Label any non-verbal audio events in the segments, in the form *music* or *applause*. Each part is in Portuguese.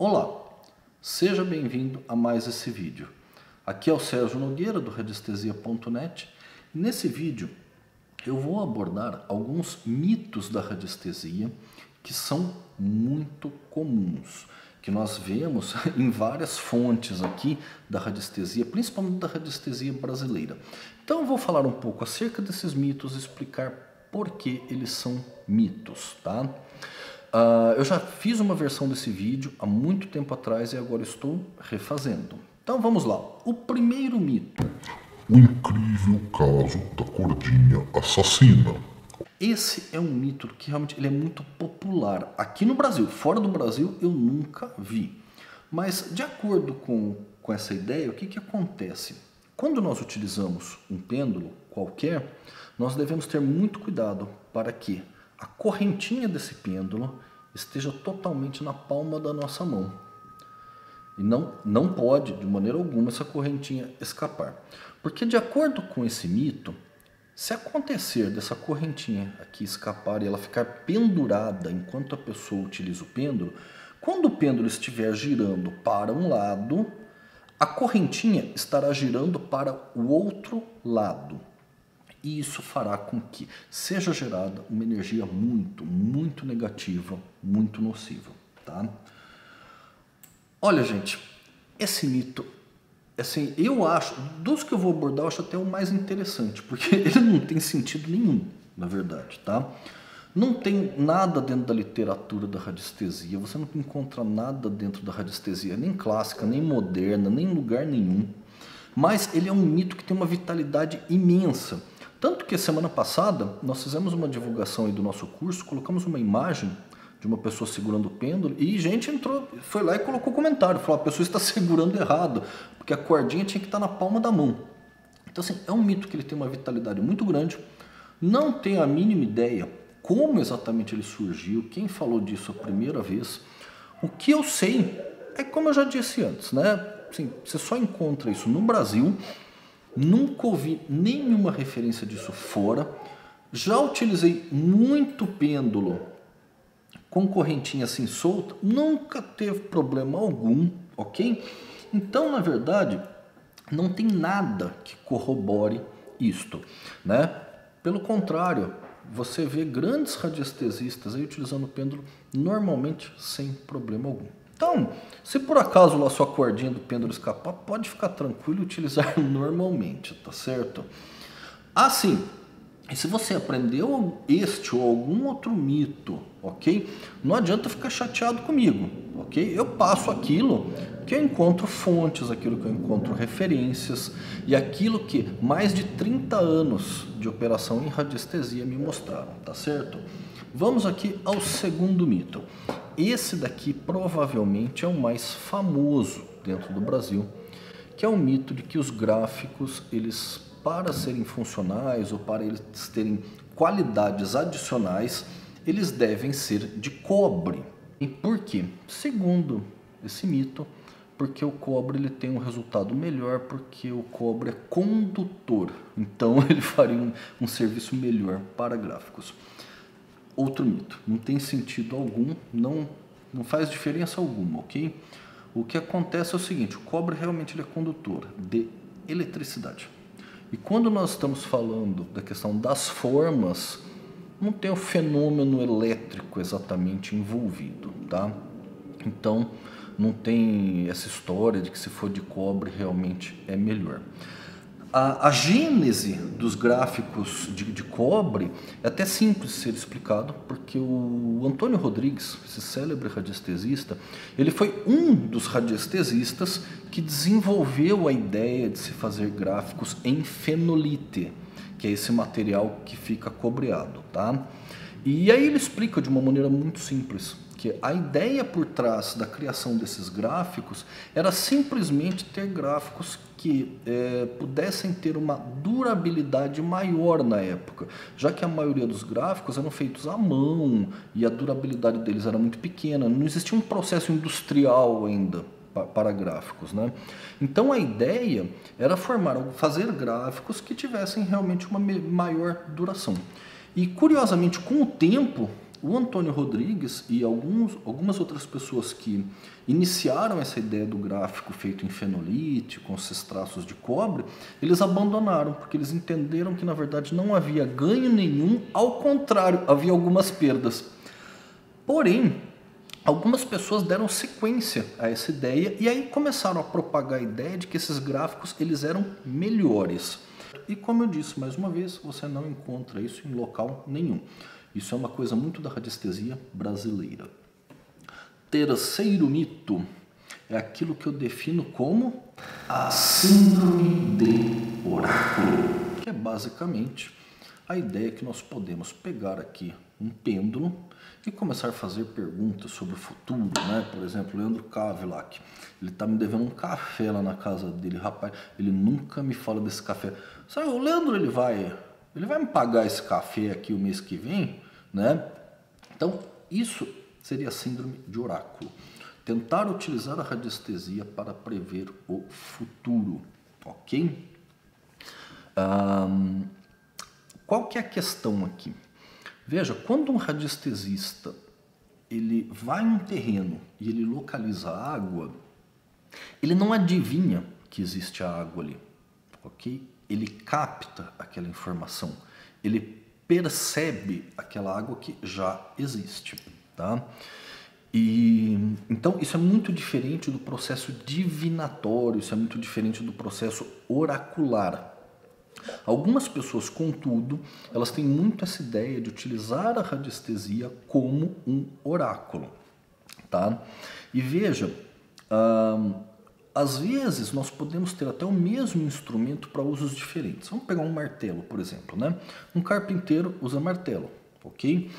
Olá, seja bem-vindo a mais esse vídeo. Aqui é o Sérgio Nogueira do radiestesia.net nesse vídeo eu vou abordar alguns mitos da radiestesia que são muito comuns, que nós vemos *laughs* em várias fontes aqui da radiestesia, principalmente da radiestesia brasileira. Então eu vou falar um pouco acerca desses mitos e explicar por que eles são mitos, tá? Uh, eu já fiz uma versão desse vídeo há muito tempo atrás e agora estou refazendo. Então vamos lá. O primeiro mito. O incrível caso da cordinha assassina. Esse é um mito que realmente ele é muito popular aqui no Brasil. Fora do Brasil eu nunca vi. Mas de acordo com, com essa ideia, o que, que acontece? Quando nós utilizamos um pêndulo qualquer, nós devemos ter muito cuidado para que a correntinha desse pêndulo esteja totalmente na palma da nossa mão. E não, não pode, de maneira alguma, essa correntinha escapar. Porque, de acordo com esse mito, se acontecer dessa correntinha aqui escapar e ela ficar pendurada enquanto a pessoa utiliza o pêndulo, quando o pêndulo estiver girando para um lado, a correntinha estará girando para o outro lado e isso fará com que seja gerada uma energia muito, muito negativa, muito nociva, tá? Olha, gente, esse mito, assim, eu acho, dos que eu vou abordar, eu acho até o mais interessante, porque *laughs* ele não tem sentido nenhum, na verdade, tá? Não tem nada dentro da literatura da radiestesia, você não encontra nada dentro da radiestesia, nem clássica, nem moderna, nem em lugar nenhum. Mas ele é um mito que tem uma vitalidade imensa. Tanto que semana passada nós fizemos uma divulgação aí do nosso curso, colocamos uma imagem de uma pessoa segurando o pêndulo e gente entrou, foi lá e colocou comentário, falou a pessoa está *laughs* segurando errado, porque a cordinha tinha que estar na palma da mão. Então assim, é um mito que ele tem uma vitalidade muito grande. Não tenho a mínima ideia como exatamente ele surgiu, quem falou disso a primeira vez. O que eu sei é como eu já disse antes, né? Assim, você só encontra isso no Brasil Nunca ouvi nenhuma referência disso fora. Já utilizei muito pêndulo com correntinha assim solta, nunca teve problema algum, ok? Então, na verdade, não tem nada que corrobore isto, né? Pelo contrário, você vê grandes radiestesistas aí utilizando pêndulo normalmente sem problema algum. Então, se por acaso lá sua cordinha do pêndulo escapar, pode ficar tranquilo e utilizar *laughs* normalmente, tá certo? Assim, e se você aprendeu este ou algum outro mito, ok? Não adianta ficar chateado comigo, ok? Eu passo aquilo que eu encontro fontes, aquilo que eu encontro referências e aquilo que mais de 30 anos de operação em radiestesia me mostraram, tá certo? Vamos aqui ao segundo mito. Esse daqui provavelmente é o mais famoso dentro do Brasil, que é o mito de que os gráficos, eles para serem funcionais ou para eles terem qualidades adicionais, eles devem ser de cobre. E por quê? Segundo esse mito, porque o cobre ele tem um resultado melhor, porque o cobre é condutor, então *laughs* ele faria um, um serviço melhor para gráficos outro mito. Não tem sentido algum, não, não faz diferença alguma, ok? O que acontece é o seguinte, o cobre realmente ele é condutor de eletricidade. E quando nós estamos falando da questão das formas, não tem o fenômeno elétrico exatamente envolvido, tá? Então, não tem essa história de que se for de cobre realmente é melhor. A, a gênese dos gráficos de, de, cobre é até simples de ser explicado, porque o Antônio Rodrigues, esse célebre radiestesista, ele foi um dos radiestesistas que desenvolveu a ideia de se fazer gráficos em fenolite, que é esse material que fica cobreado, tá? E aí ele explica de uma maneira muito simples que a ideia por trás da criação desses gráficos era simplesmente ter gráficos que é, pudessem ter uma durabilidade maior na época, já que a maioria dos gráficos eram feitos à mão e a durabilidade deles era muito pequena, não existia um processo industrial ainda para gráficos, né? Então a ideia era formar, fazer gráficos que tivessem realmente uma maior duração. E curiosamente, com o tempo, o Antônio Rodrigues e alguns, algumas outras pessoas que iniciaram essa ideia do gráfico feito em fenolite, com esses traços de cobre, eles abandonaram, porque eles entenderam que na verdade não havia ganho nenhum, ao contrário, havia algumas perdas. Porém, algumas pessoas deram sequência a essa ideia e aí começaram a propagar a ideia de que esses gráficos eles eram melhores. E como eu disse mais uma vez, você não encontra isso em local nenhum. Isso é uma coisa muito da radiestesia brasileira. Terceiro mito é aquilo que eu defino como a síndrome de oráculo, que é basicamente a ideia que nós podemos pegar aqui um pêndulo e começar a fazer perguntas sobre o futuro, né? Por exemplo, Leandro Kavilac, ele está me devendo um café lá na casa dele, rapaz, ele nunca me fala desse café. Sabe, o Leandro ele vai, ele vai me pagar esse café aqui o mês que vem? Né? Então, isso seria síndrome de oráculo. Tentar utilizar a radiestesia para prever o futuro, ok? Um, qual que é a questão aqui? Veja, quando um radiestesista ele vai em um terreno e ele localiza a água, ele não adivinha que existe a água ali, ok? Ele capta aquela informação, ele percebe aquela água que já existe, tá? E então isso é muito diferente do processo divinatório, isso é muito diferente do processo oracular. Algumas pessoas, contudo, elas têm muito essa ideia de utilizar a radiestesia como um oráculo, tá? E veja, às vezes nós podemos ter até o mesmo instrumento para usos diferentes. Vamos pegar um martelo, por exemplo, né? Um carpinteiro usa martelo, ok?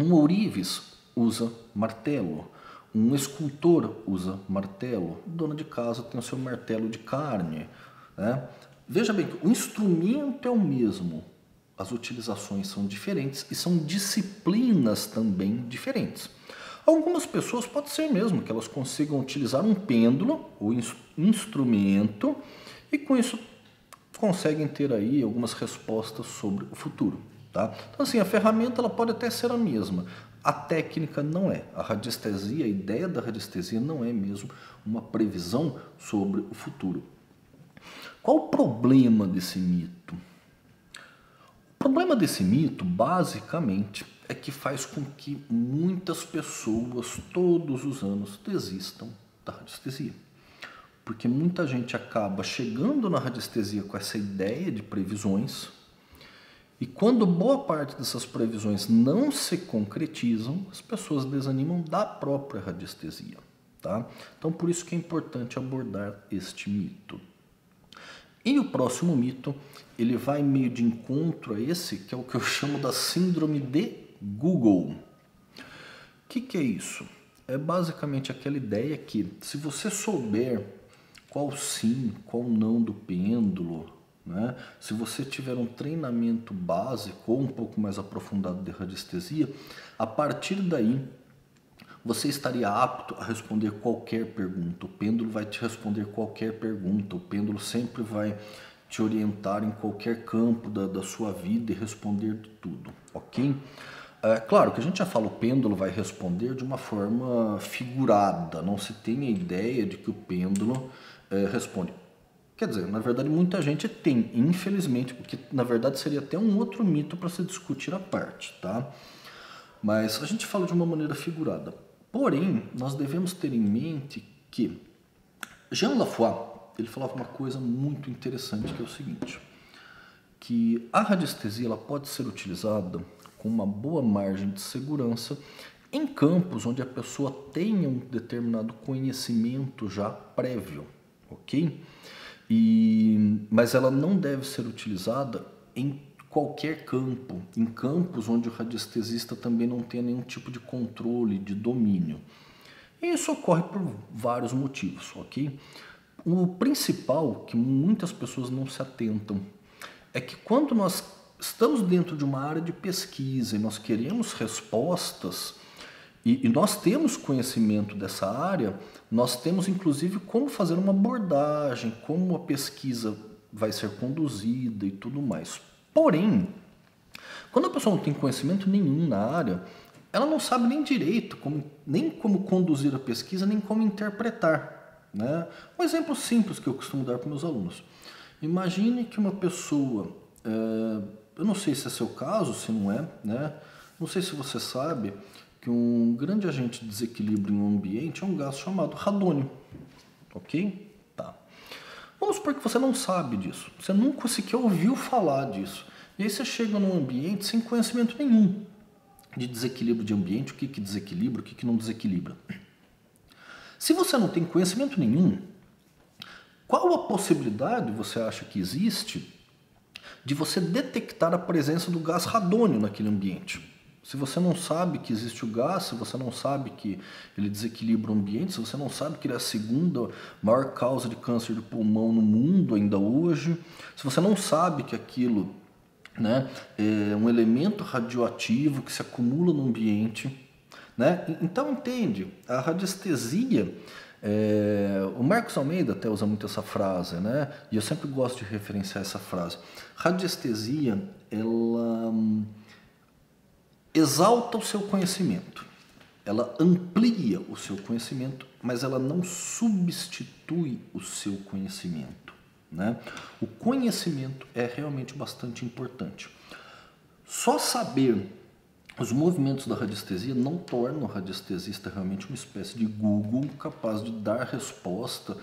Um ourives usa martelo. Um escultor usa martelo. O dono de casa tem o seu martelo de carne. Né? Veja bem, o instrumento é o mesmo, as utilizações são diferentes e são disciplinas também diferentes. Algumas pessoas pode ser mesmo que elas consigam utilizar um pêndulo, o instrumento, e com isso conseguem ter aí algumas respostas sobre o futuro. Tá? Então assim, a ferramenta ela pode até ser a mesma, a técnica não é. A radiestesia, a ideia da radiestesia não é mesmo uma previsão sobre o futuro. Qual o problema desse mito? O problema desse mito, basicamente, é que faz com que muitas pessoas, todos os anos, desistam da radiestesia. Porque muita gente acaba chegando na radiestesia com essa ideia de previsões, e quando boa parte dessas previsões não se concretizam, as pessoas desanimam da própria radiestesia. Tá? Então, por isso que é importante abordar este mito. E o próximo mito, ele vai meio de encontro a esse, que é o que eu chamo da síndrome de Google. O que, que é isso? É basicamente aquela ideia que, se você souber qual sim, qual não do pêndulo, né? se você tiver um treinamento básico ou um pouco mais aprofundado de radiestesia, a partir daí você estaria apto a responder qualquer pergunta. O pêndulo vai te responder qualquer pergunta, o pêndulo sempre vai te orientar em qualquer campo da, da sua vida e responder de tudo, ok? É, claro que a gente já fala, o pêndulo vai responder de uma forma figurada, não se tem a ideia de que o pêndulo é, responde. Quer dizer, na verdade muita gente tem, infelizmente, porque na verdade seria até um outro mito para se discutir à parte, tá? Mas a gente fala de uma maneira figurada. Porém, nós devemos ter em mente que Jean Lafoi, ele falava uma coisa muito interessante que é o seguinte, que a radiestesia ela pode ser utilizada com uma boa margem de segurança em campos onde a pessoa tenha um determinado conhecimento já prévio, ok? E, mas ela não deve ser utilizada em qualquer campo, em campos onde o radiestesista também não tenha nenhum tipo de controle, de domínio. E isso ocorre por vários motivos, ok? O principal que muitas pessoas não se atentam é que quando nós estamos dentro de uma área de pesquisa e nós queremos respostas, e, e, nós temos conhecimento dessa área, nós temos inclusive como fazer uma abordagem, como a pesquisa vai ser conduzida e tudo mais. Porém, Quando a pessoa não tem conhecimento nenhum na área, ela não sabe nem direito, como, nem como conduzir a pesquisa, nem como interpretar. Né? Um exemplo simples que eu costumo dar para meus alunos. Imagine que uma pessoa, é, eu não sei se é seu caso, se não é, né? não sei se você sabe que um grande agente de desequilíbrio em um ambiente é um gás chamado radônio. Ok? Tá. Vamos supor que você não sabe disso, você nunca sequer ouviu falar disso. E aí você chega num ambiente sem conhecimento nenhum de desequilíbrio de ambiente, o que, que desequilibra, o que, que não desequilibra. Se você não tem conhecimento nenhum, qual a possibilidade você acha que existe de você detectar a presença do gás radônio naquele ambiente? Se você não sabe que existe o gás, se você não sabe que ele desequilibra o ambiente, se você não sabe que ele é a segunda maior causa de câncer de pulmão no mundo ainda hoje, se você não sabe que aquilo né? É um elemento radioativo que se acumula no ambiente. Né? Então, entende, a radiestesia, é, o Marcos Almeida até usa muito essa frase, né? e eu sempre gosto de referenciar essa frase. Radiestesia, ela hum, exalta o seu conhecimento, ela amplia o seu conhecimento, mas ela não substitui o seu conhecimento. Né? O conhecimento é realmente bastante importante. Só saber os movimentos da radiestesia não torna o radiestesista realmente uma espécie de Google capaz de dar resposta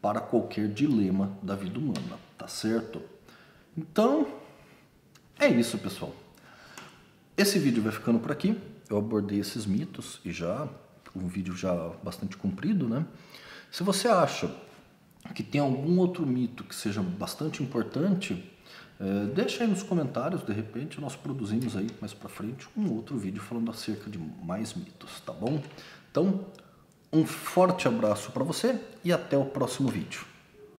para qualquer dilema da vida humana, tá certo? Então, é isso, pessoal. Esse vídeo vai ficando por aqui. Eu abordei esses mitos e já um vídeo já bastante comprido, né? Se você acha que tem algum outro mito que seja bastante importante, é, deixa aí nos comentários, de repente nós produzimos aí mais para frente um outro vídeo falando acerca de mais mitos, tá bom? Então, um forte abraço para você e até o próximo vídeo.